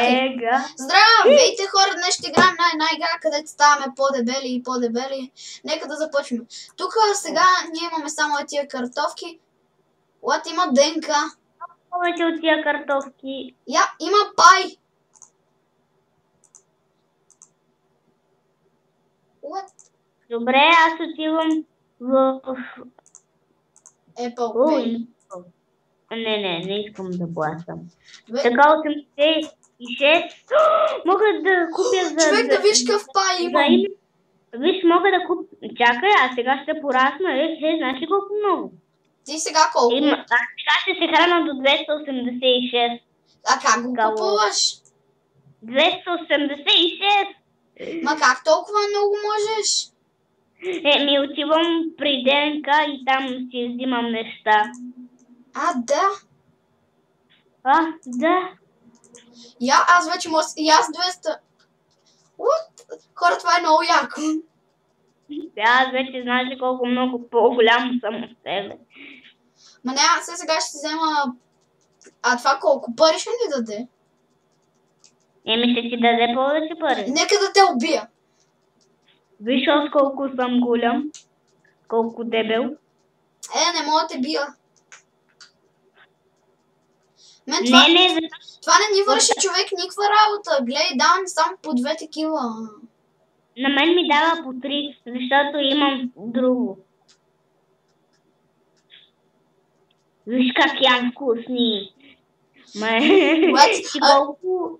Ега. Здравейте хора, днес ще играем на една игра, където ставаме по-дебели и по-дебели. Нека да започнем. Тук сега ние имаме само тия картовки. Лад има денка. Повече от тия картофки. Я, има пай. What? Добре, аз отивам в... Apple Pay. Не, не, не искам да плащам. Така 80 и 6. Мога да купя за... Човек, да виж какъв пай имам. Виж, мога да купя... Чакай, а сега ще порасна. Е, е знаеш ли колко много? Ти сега колко? Има... А сега ще се храна до 286. А как го купуваш? 286! Ма как толкова много можеш? Е, ми отивам при ДНК и там си взимам неща. А, да. А, да. Я, аз вече мога... И аз 200... What? Хора, това е много яко. Аз вече знаеш ли колко много по-голям съм от тебе. Ма не, аз сега ще взема... А това колко пари ще ни даде? Еми ще ти даде повече пари. Нека да те убия. Виж аз колко съм голям. Колко дебел. Е, не мога да те бия. Мен това, Не, не, за... това не ни върши човек никаква работа. Гледай, давам само по две такива. на мен ми дава по три, защото имам друго. Виж как ям вкусни. Ме... Ти колко...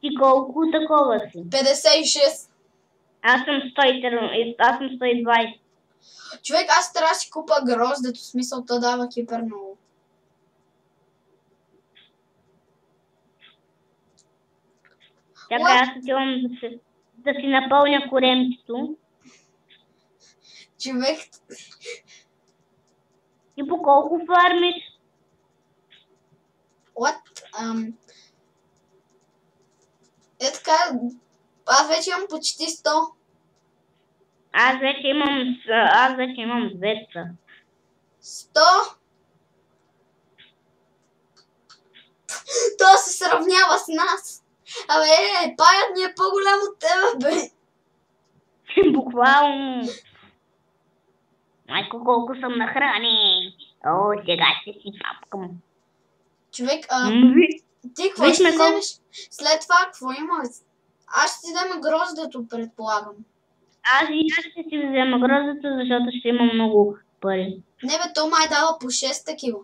Ти колко такова си? 56. Аз съм 100, аз съм 120. Човек, аз трябва да си купа гроздето, смисъл то дава кипер много. Чакай, аз отивам да, се, да си напълня коремчето. Човек, И по колко фармиш? what? Ам... Е така, аз вече имам почти 100. Аз вече имам, аз вече имам 200. 100. То се сравнява с нас. Абе, е, паят ни е по-голям от тебе, бе. Буквално. Майко, колко съм нахранен. О, сега ще си папкам. Човек, а, ти какво ще ме си вземеш? След това, какво има? Аз ще ти дам гроздето, предполагам. Аз и аз ще си взема гроздата, защото ще имам много пари. Не бе, то май дава по 6 такива.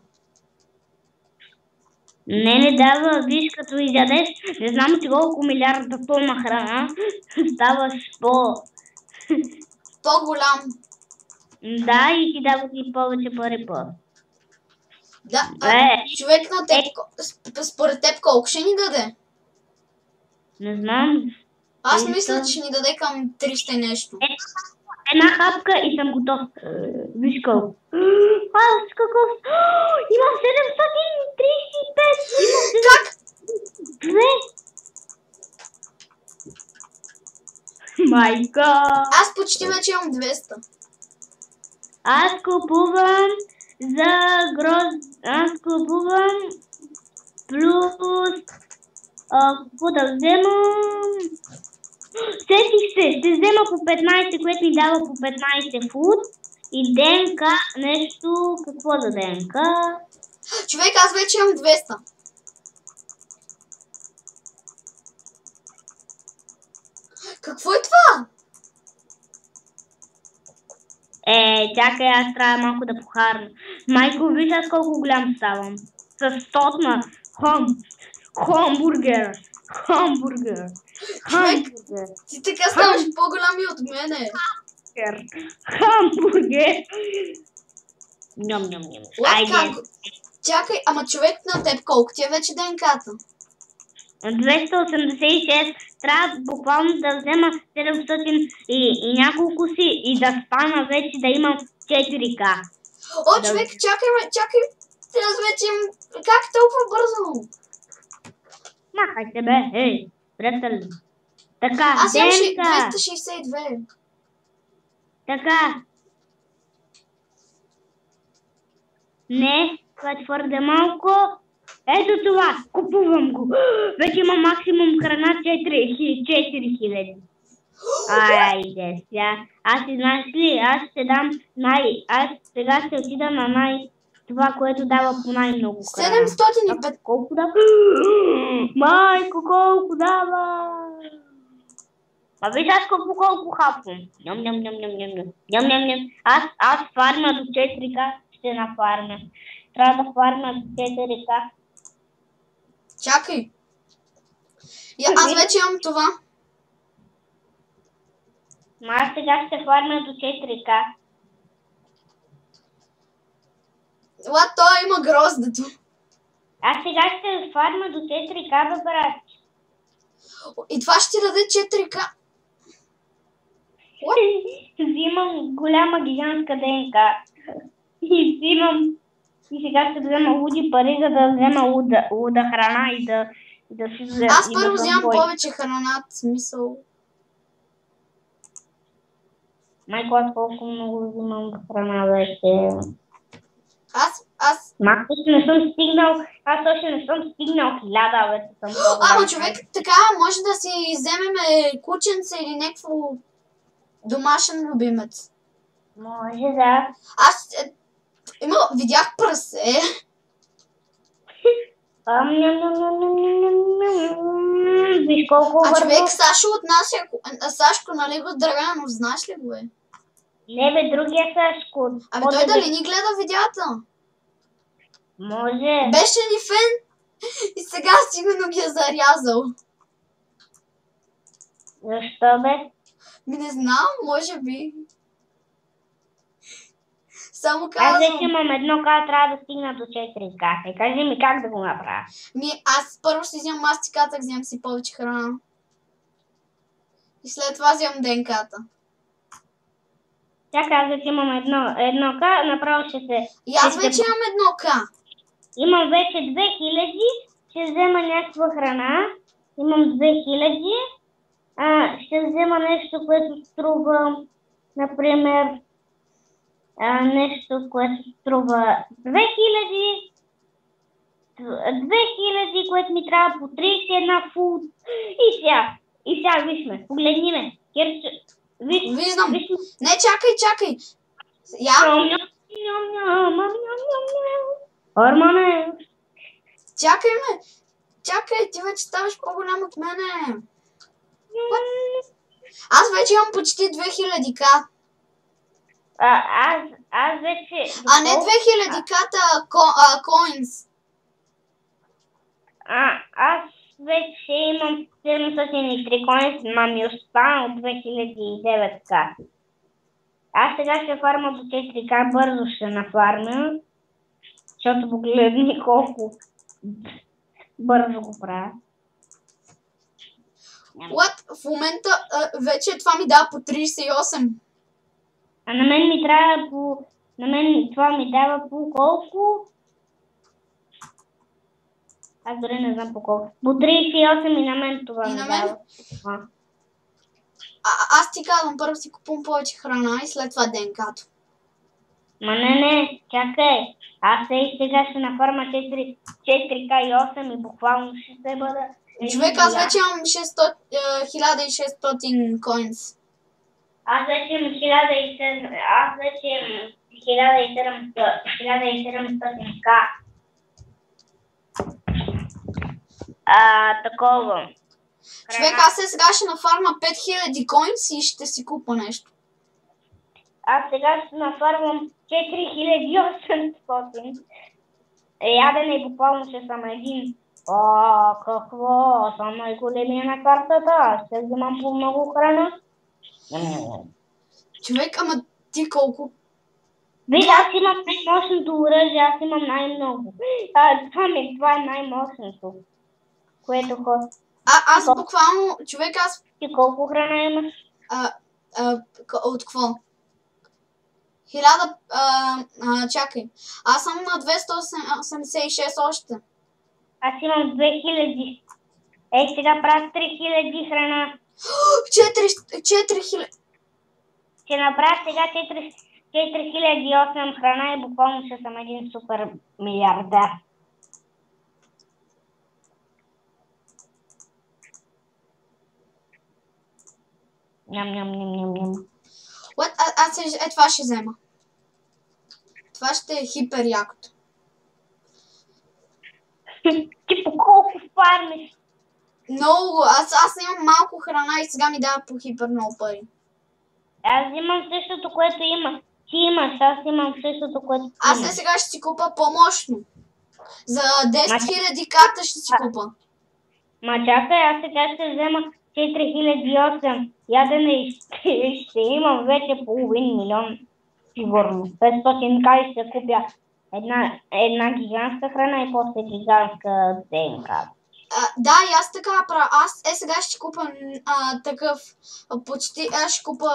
Не, не дава, виж, като изядеш, не знам ти колко милиарда тона храна, ставаш по... По-голям. Да, и ти дава ти повече пари по. Да, а, Е. човек на теб, Е. според теб колко ще ни даде? Не знам. Аз Триста. мисля, че ни даде към 300 и нещо. Е, една хапка и съм готов. Е, Виж колко. Аз какъв... Имам 735! Имам Как? 2! Майка! Аз почти вече имам 200. Аз купувам за гроз... Аз купувам плюс... А, какво да вземам? Сетих се, ще взема по 15, което ми дава по 15 фут. И ДНК, нещо, какво за ДНК? Човек, аз вече имам 200. Какво е това? Е, чакай, аз трябва малко да похарна. Майко, виж аз колко голям ставам. С стотна хам, хамбургер, хамбургер, хамбургер, Ти така ставаш по-голям и от мене. хамбургер. Ням, ням, ням. Лак, Айде. Чакай, ама човек на теб колко ти е вече ДНК-та? 286 трябва буквално да взема 700 и, и няколко си и да стана вече да имам 4К. О, Да. човек, чакай, ме, чакай. Аз вече имам... Как толкова бързо? Махай се бе, ей, приятели. Така, Аз имам ши- ДНК, 262. така. Не, това е твърде малко. Ето това, купувам го. Вече има максимум храна 4000. Айде сега. Аз знаеш ли, аз ще дам най... Аз сега ще отида на най... Това, което дава по най-много храна. 705. Колко дава? Майко, колко дава? А виж аз колко колко хапвам. Ням, ням, ням, ням, ням, ням. Ням, ням, ням. Аз, аз фарма до 4К ще нафармя. Трябва да фарма до 4К. Чакай. Я, аз вече имам това. Ма аз сега ще фармя до 4К. Аз сега ще фарма до 4К, бе, брат. И това ще ти даде 4К. Взимам голяма гигантска ДНК. И взимам... И сега ще взема луди пари, за да взема луда, луда храна и да, и да си взема. Аз да първо съм вземам бой. повече храна, в смисъл. Майко, аз колко много взимам храна вече. Аз, аз... Аз още не съм стигнал, аз още не съм стигнал хиляда, вече съм Ама човек, така може да си вземеме кученце или някакво домашен любимец. Може да. Аз е, има, видях прасе. Виж колко А човек. Сашо отнася, а Сашко нали го Драгано, знаеш ли го е? Не бе, другия Сашко. Ами Може той да- дали ни гледа видеята? Може. Беше ни фен и сега сигурно ги е зарязал. Защо бе? Ми не знам, може би. Само Аз казвам. вече имам едно К, трябва да стигна до 4К. И кажи ми как да го направя. Ми, аз първо ще взимам мастиката, взимам си повече храна. И след това взимам ДНК-та. Чакай, аз вече имам едно, едно К, направо ще се... И аз ще се- вече имам едно К. Имам вече 2000, ще взема някаква храна. Имам 2000. А, ще взема нещо, което струва, например, а, нещо, което струва 2000. 2000, което ми трябва по 31 фут. И сега, и сега, виж ме, погледни ме. Виж, Виждам. виж ме. Не, чакай, чакай. Я? Ормане, Чакай ме. Чакай, ти вече ставаш по-голям от мене. Аз вече имам почти 2000 к. А, аз, аз вече... А не 2000 ката ко, а, коинс. А, аз вече имам 703 коинс, имам и остана от 2009к. Аз сега ще фарма до 4к, бързо ще нафармя, защото погледни колко бързо го правя. What? В момента а, вече това ми дава по 38. А на мен ми трябва по... На мен това ми дава по колко? Аз дори не знам по колко. По 38 и на мен това И ми на мен? дава. А. Аз ти казвам, първо си купувам повече храна и след това ДНК-то. Ма не, не, чакай. Аз и сега ще нафарма 4, 4К и 8 и буквално ще се бъда... Човек, аз вече имам 600, е, 1600 коинс. Аз вече имам 1700, аз вече имам 1700, 1700К. А, такова. Човек, аз се сега ще нафарма 5000 коинс и ще си купа нещо. Аз сега ще нафарвам 4800. Е, ядене и буквално ще съм един. О, какво? Съм най-големия на картата. Аз ще взимам по много храна. Човек, ама ти колко? Виж, аз имам най-мощното оръжие, аз имам най-много. А, това ми, това е най-мощното. Което хора. А, аз буквално, човек, аз Ти колко храна имаш? а, а, от какво? 1000... А, а, чакай. Аз съм на 286 още. Аз имам 2000. Ей, сега правя 3000 храна. 4, 4000. Ще направя сега 4, 4008 храна и буквално ще съм един супер милиардер. Ням, ням, ням, ням, ням. What? А, аз е, това ще взема. Това ще е хипер якото. Ти по колко фармиш? Много. Аз, аз имам малко храна и сега ми дава по хипер много пари. Аз имам същото, което има. Ти имаш, аз имам същото, което ти Аз не сега ще си купа по-мощно. За 10 Значи- 000 карта ще си купа. Ма чакай, аз сега ще взема 4008. Я да не ще имам вече половин милион. Сигурно. 500 кай ще купя една, една гигантска храна и после гигантска ДНК. А, да, и аз така правя. Аз е сега ще купа а, такъв а, почти. Аз ще купа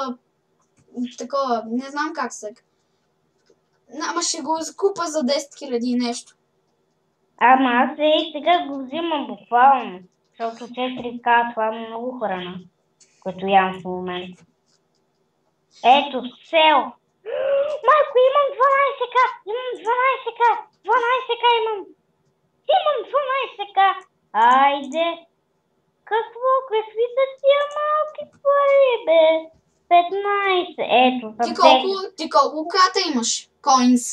такова. Не знам как се. Ама ще го купа за 10 000 и нещо. Ама аз и сега го взимам буквално. Защото 4К това е много храна, което ям в момента. Ето, сел. Майко, имам 12К! Имам 12К! 12К имам! Имам 12К! Айде! Какво? Какви са тия малки пари, бе? 15. Ето, Ти колко, ти колко ката имаш? Коинс.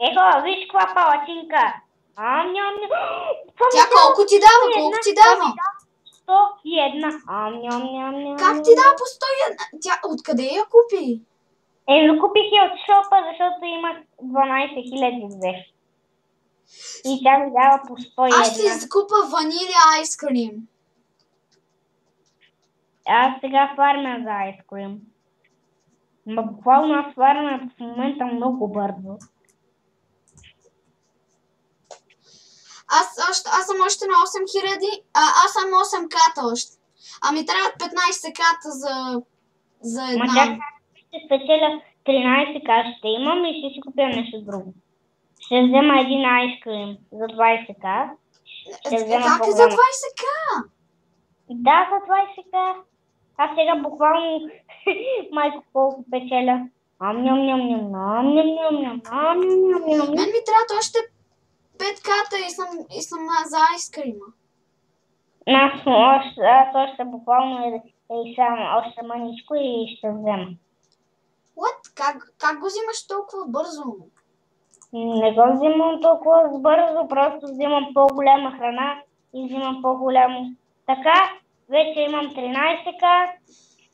Ето, виж каква палачинка. Ам, ням, Тя колко ти дава? 101, Колко ти дава 101. Ам, ням, ням, ням. Как ти дава по 101? Тя откъде я купи? Еми, купих я от шопа, защото имах 12 000 взех. И тя ми дава по 101. Аз ще закупа ванилия айскрим. Аз сега фармя за айскрим. Ма буквално аз фармя в момента много бързо. Аз, още, аз съм още на 8000, а, аз съм 8 ката още. А ми трябват 15 ката за, за Ма една. чакай, ще спечеля 13 к ще имам и ще си купя нещо друго. Ще взема един айскрим за 20 к. Ще Е, взема Как е за по-голям. 20 к? Да, за 20 к. Аз сега буквално майко колко печеля. Ам ням ням ням ням ням ням ням ням ням ням Мен ми трябват още 5 ката и съм, и съм за айскрима. Аз още, аз още буквално е, е само още маничко и ще взема. What? Как, как го взимаш толкова бързо? Не го взимам толкова бързо, просто взимам по-голяма храна и взимам по-голямо. Така, вече имам 13к.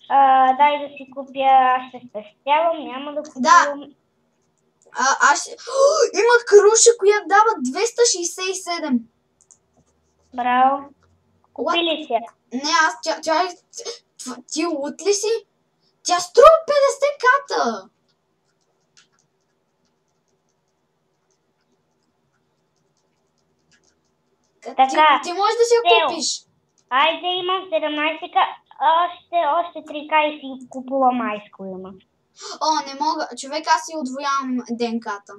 А, дай да си купя, аз ще спестявам, няма да купувам. А, аз. О, има круша, която дава 267. Браво. Купи ли си? Не, аз, тя, тя е... Т- Ти лут ли си? Тя струва 50 ката. Така, ти, ти можеш да си я купиш. Айде, имам 17к, още, още 3к и си купувам айскрима. О, не мога. Човек, аз си отвоявам ДНК-та.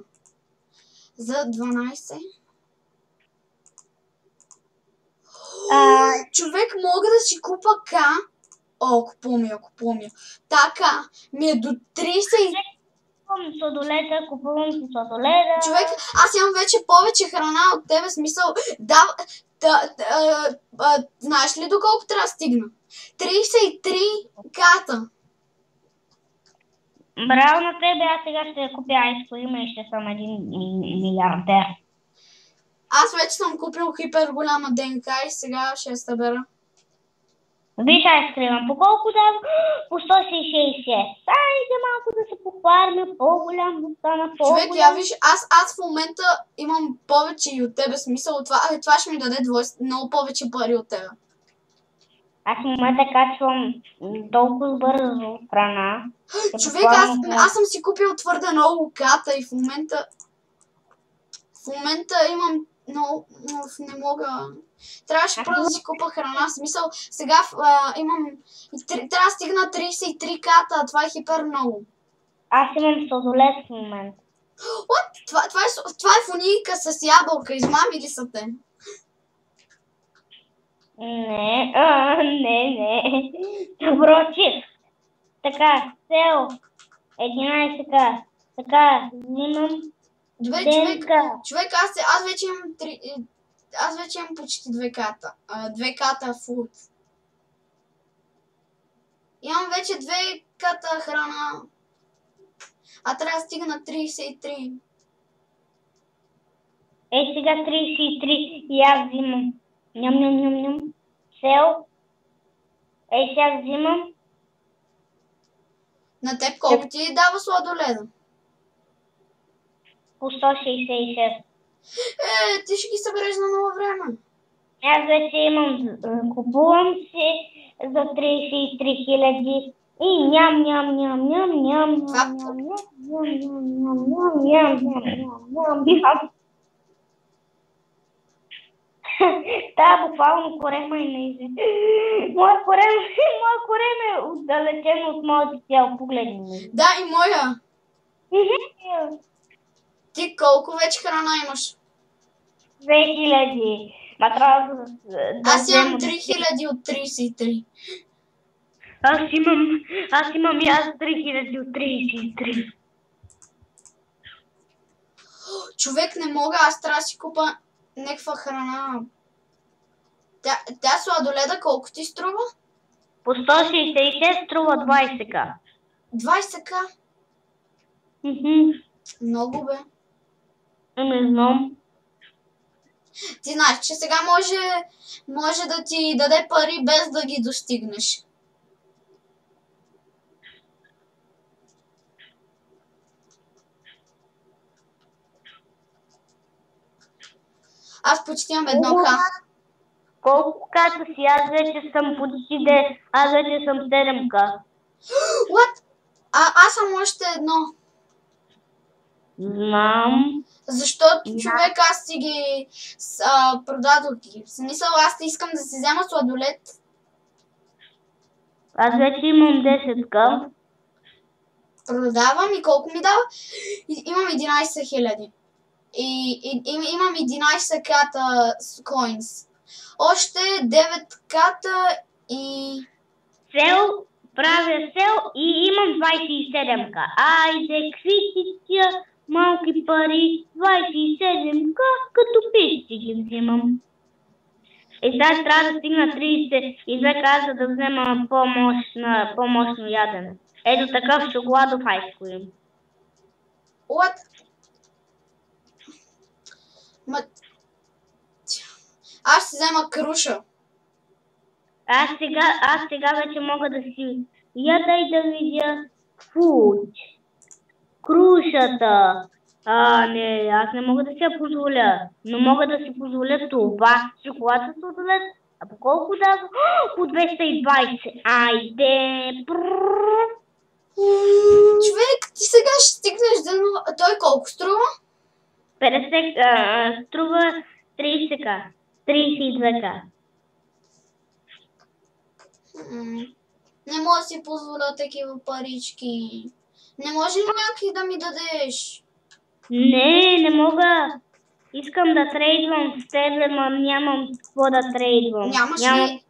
За 12. А, Човек, мога да си купа К. О, помня, ако помня. Така, ми е до 30. купувам купувам си. Човек, аз имам вече повече храна от тебе, смисъл, да, да, да а, а, знаеш ли доколко трябва да стигна? 33 ката. Браво на тебе, аз сега ще купя айскрима и ще съм един ми- милиардер. Аз вече съм купил хипер голяма ДНК и сега ще я събера. Виж айскрима, по колко дава? По 166. Айде малко да се похварме, по-голям стана, Човек, по-голям. я виж, аз, аз в момента имам повече и от тебе смисъл. Това, е, това ще ми даде двойс, много повече пари от тебе. Аз в момента качвам толкова бързо храна. Човек, аз, аз съм си купил твърде много ката и в момента... В момента имам много не мога... Трябваше първо да си купа храна. В смисъл, сега а, имам... Трябва да стигна 33 ката, това е хипер много. Аз имам сладолет в момента. What? Това, това, е, това е фунийка с ябълка. Измами ли са те? Не, а, не, не. Напротив. Така, цел. 11к. Така, взимам Добре, човек, човек аз, аз вече имам три, е, аз вече имам почти две ката. А, две ката фуд. Имам вече две ката храна. А трябва да стигна 33. Ей, сега 33 и аз взимам. Ням, ням, ням, ням. Сел. Ей, сега взимам. На теб колко ти дава сладоледа? по 166. Е, ти ще ги събереш за ново време. Аз вече имам, купувам си за 33 хиляди и ням, ням, ням, ням, ням, ням, ням, ням, ням, ням, ням, ням. Та, буквално корема и наизе. Моя корем, моя корем е отдалечен от моето тяло. Погледни. Да, и моя. Ти колко вече храна имаш? 2000. Ма трябва да... Аз имам взема- 3000 от 33. Аз имам, аз имам и аз 3000 от 33. Човек не мога, аз трябва да си купа някаква храна. Тя, тя сладоледа колко ти струва? По 166 струва 20к. 20к? Мгм. Много бе. Не знам. Ти знаеш, че сега може, може да ти даде пари без да ги достигнеш. Аз почти имам едно ка. Колко ката си? Аз вече съм почти де... Аз вече съм 7к. What? А, аз съм още едно. Знам. Защото Да. човек аз си ги а, продадох ги. В смисъл аз искам да си взема сладолет. Аз вече имам 10к. Продавам и колко ми дава? И- Имам 11 хиляди. И, и, и, имам 11 ката с коинс. Още 9 ката и... Сел, правя сел и имам 27к. Айде, какви си тия малки пари? 27к, като писти ги взимам. И сега трябва да стигна 30 и две каза за да взема по-мощна, по-мощно ядене. Ето такъв шоколадов айскрим. What? Ма... Аз си взема круша. Аз сега, аз сега вече мога да си яда и да видя фуд. Крушата. А, не, аз не мога да си я позволя. Но мога да си позволя това. Шоколад с сладолет. А по колко дава? По 220. Айде. Прррр. Човек, ти сега ще стигнеш до... но- а Той колко струва? 50, а, струва 30к. 32к. М, Не мога да си позволя такива парички. Не може ли някакви да ми дадеш? Не, не мога. Искам да трейдвам с тебе, но нямам какво да трейдвам. Нямаш нямам, ли?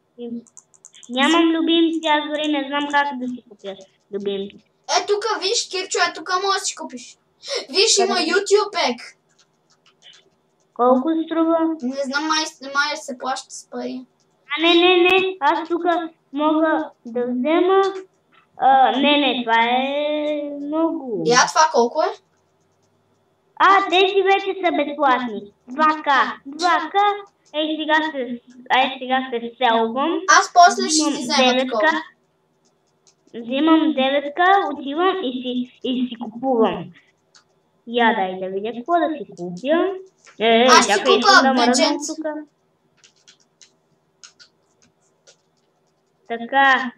Нямам любимци, аз дори не знам как да си купя любимци. Е, тук виж, Кирчо, е тук може да си купиш. Виж, има YouTube ек. Колко струва? Не знам, май, май се плаща с пари. А, не, не, не, аз тук мога да взема... А, не, не, това е много. Я това колко е? А, тези вече са безплатни. 2К. 2К. Ей, сега се, ей, сега се селвам. Аз после ще ти взема 9К. такова. Взимам 9К, отивам и си, и си купувам. Я дай да видя какво да си купя. Е, Аз чакай, купа бюджет. Така.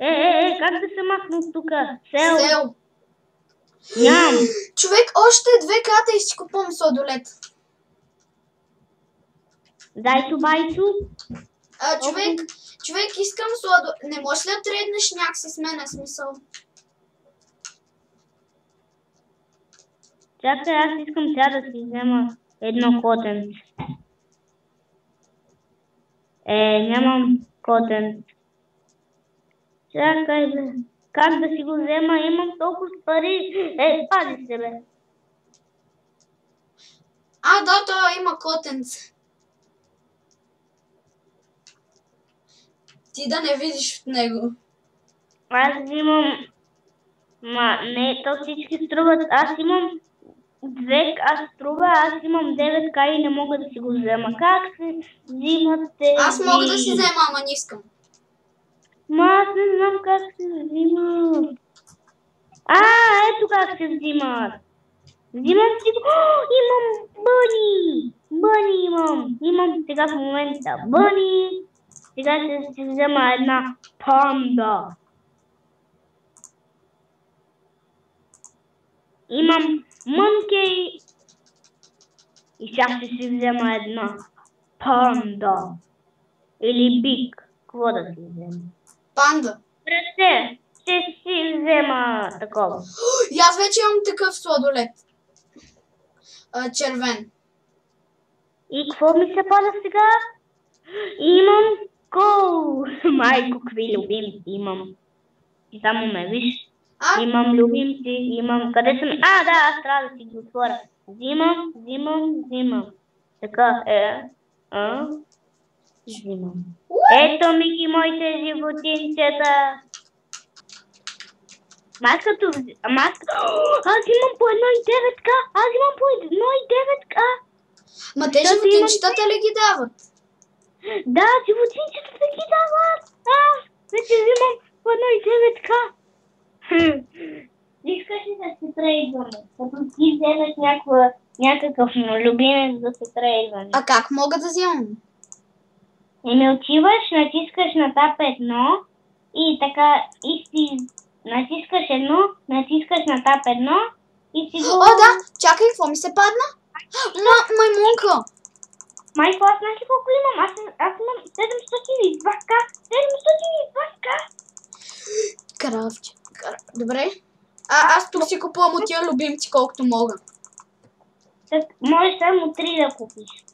Е, е, е, как да се махна от тук? Сел. Сел. Ням. Човек, още две ката и си купувам сладолет. Дайчо, байчо. А, човек, човек, искам сладолет. Не можеш ли да трейднеш някакси с мен, смисъл? Чакай, аз искам сега да си взема едно котенце. Е, нямам котенце. Чакай, бе. Как да си го взема? Имам толкова пари. Е, пази се, бе. А, да, то има котенце. ти да не видиш в него. Аз взимам... Ма, не, то всички струват. Аз имам две, аз струва, аз имам 9к и не мога да си го взема. Как се взимат тези? Аз мога да си взема, ама не искам. Ма аз не знам как се взимат. А, ето как се взимат. Взимам си го. О, имам бъни. Бъни имам. Имам сега в момента бъни. Сега ще си взема една панда. Имам мънкей. И сега ще си взема една панда. Или бик. Какво да си взема? Панда. Ръце. Ще си взема такова. И аз вече имам такъв сладолет. А, червен. И какво ми се пада сега? Имам кол. Майко, какви любимци имам. И само ме виж. А, Имам любимци, имам... Къде съм? А, да, аз трябва да си ги отворя. Взимам, взимам, взимам. Така, е. А? Взимам. Ето ми ги моите животинчета. Ама аз... О, Аз имам по едно и 9к! Аз имам по едно и 9к! ма те животинчетата ли ги дават? Да, животинчетата ги дават! А, вече взимам по едно и 9к! Хм. Искаш ли да се трейдваме? Като ти вземеш някаква, някакъв любимец да се трейдваме. А как мога да взимам? Еми отиваш, натискаш на тап едно и така, и си натискаш едно, натискаш на тап едно и си го... О, да, чакай, какво ми се падна? Ма, маймунка. Майко, аз знаеш ли колко имам? Аз, аз имам 702к! 702к! Кравче. Кара- Добре. А, аз тук си купувам от тия любимци колкото мога. Так, можеш само 3 да купиш.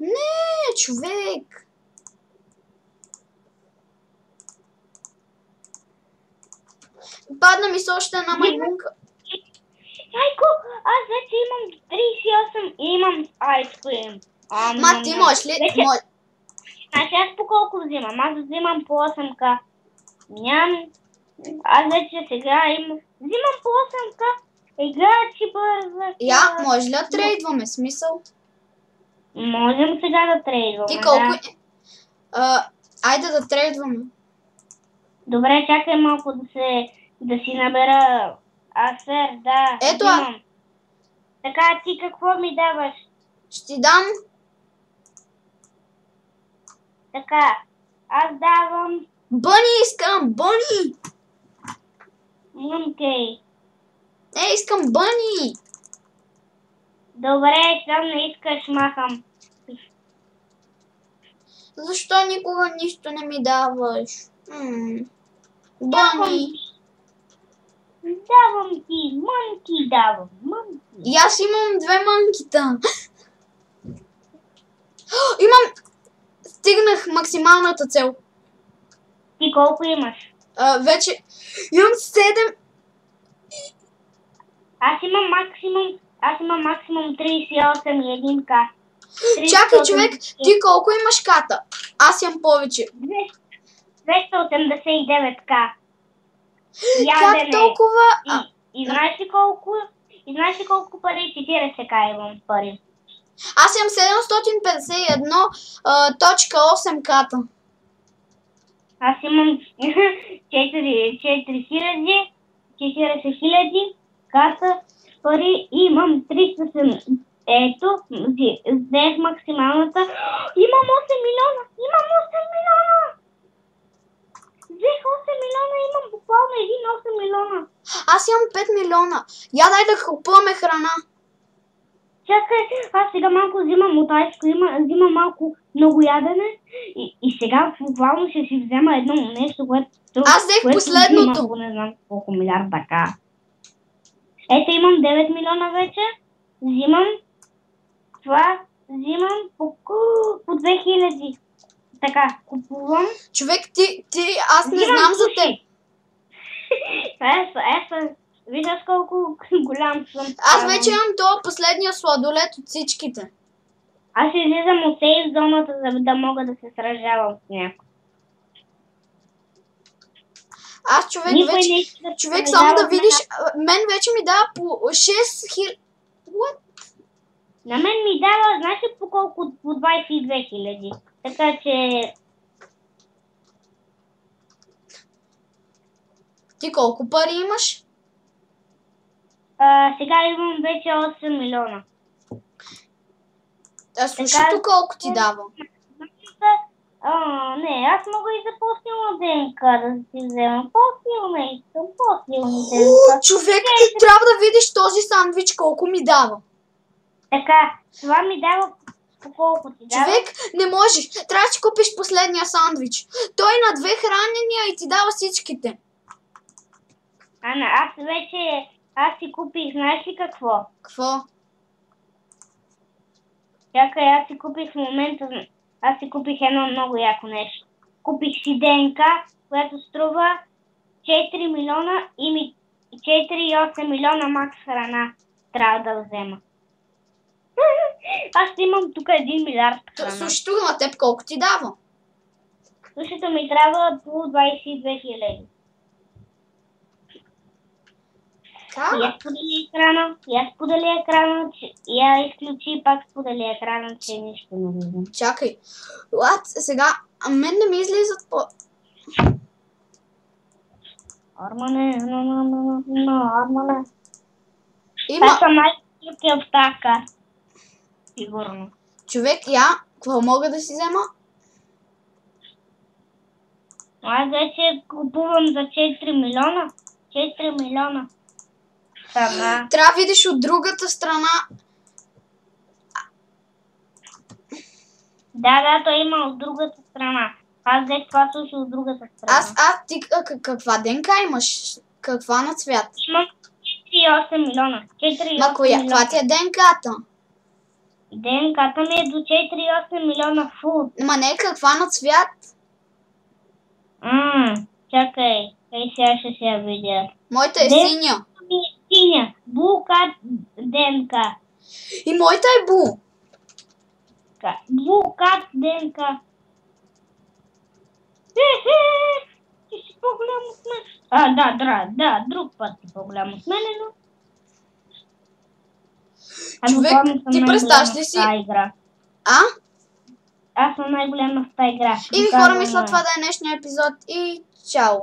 Не, човек. Падна ми се още една маймунка. Майко, аз вече имам 38 и имам айскрим. Ма, ти можеш ли? Вече, Мож... значи аз по колко взимам? Аз взимам по 8к. Ням. Аз вече сега имам... Взимам по 8к. Играчи бърза. Я, може ли да трейдваме? Смисъл? Можем сега да трейдваме. Ти колко... Да. е? А, айде да трейдваме. Добре, чакай малко да се... да си набера... Асер, да. Ето, а- взимам. Така, ти какво ми даваш? Ще ти дам Така, аз давам Бъни искам! Бъни! Мънкей. Не, искам бъни! Добре, щом не искаш, махам. Защо никога нищо не ми даваш? М, Давам, Бъни! давам ти, мънки давам, мънки. И аз имам две мънкита. Имам... Стигнах максималната цел. Ти колко имаш? А, вече имам 7... Аз имам максимум, аз имам максимум 38 и 1к. Чакай, човек, ти колко имаш ката? Аз имам повече. 289к. Как Ядене. толкова? И, А, и знаеш ли колко, и знаеш ли колко пари? 40к имам пари. аз имам 751 а, точка 8 ката. Аз имам 4, 4000, 40 хиляди карта с пари имам 300. Ето, взе- взех максималната. Имам 8 милиона! Имам 8 милиона! Взех 8 милиона, имам буквално един 8 милиона. Аз имам 5 милиона. Я дай да купуваме храна. Чакай, аз сега малко взимам от айскрима, взимам малко много ядене и, и сега буквално ще си взема едно нещо, което... Аз взех последното. взимам не знам колко милиарда така. Ето имам 9 милиона вече. Взимам това, взимам по, по 2000. Така, купувам. Човек, ти, ти, аз не Взимам знам за суши. теб. Ето, ето, виждаш колко голям съм. Аз вече имам това последния сладолет от всичките. Аз излизам от сейф зоната, за да мога да се сражавам с някой. Аз човек Никой вече... не иска да Човек само да видиш, мен вече ми дава по 6 хил... What? На мен ми дава, знаеш ли по колко? По 22 хиляди. Така че Ти колко пари имаш? а, сега имам вече 8 милиона. А слушато колко ти дава? А, не, аз мога и за по-силна ДНК да си взема. По-силна искам, по-силна О, ДНК. човек, трябва да видиш този сандвич колко ми дава. Така, това ми дава по колко ти дава. Човек, не можеш. Трябва да си купиш последния сандвич. Той на две хранения и ти дава всичките. Ана, аз вече, аз си купих, знаеш ли какво? Какво? Чакай, аз си купих в момента, аз си купих едно много яко нещо. Купих си ДНК, която струва 4 милиона и ми 4,8 милиона макс храна трябва да взема. Аз имам тук 1 милиард храна. Слушай, на теб колко ти дава? Слушайте ми трябва по 22 хиляди. И Как? аз сподели екрана, аз сподели екрана, я изключи и пак сподели екрана, че нищо не виждам. Чакай. What? Сега, а мен не ми излизат по... Армане, но, но, но, но, но, Армане. Има Аз съм най-тъпия в тази карта. Сигурно. човек, я, какво мога да си взема? Аз вече купувам за 4 милиона. 4 милиона. Сама. Трябва да видиш от другата страна. Да, да, той има от другата страна. Аз взех това слушай от другата страна. Аз, а, ти каква денка имаш? Каква на цвят? Имам 4,8 милиона. 4,8 Ма коя, каква ти е денката? ДНК-та ми е до 4,8 милиона фул. Ма не, каква на цвят? Ммм, чакай. Ей сега ще се я видя. Моята е Не. синя. Булкат ДНК. И моята е бу. Булкат ДНК. Хе-хе, Ти си по-голям от мен. А, да, да, да, друг път си по-голям от мен, но... Ами, Човек, ти представяш ли си- игра. А? Аз съм най-голяма в тази игра. И ви хора, мисля това да е днешния епизод и чао.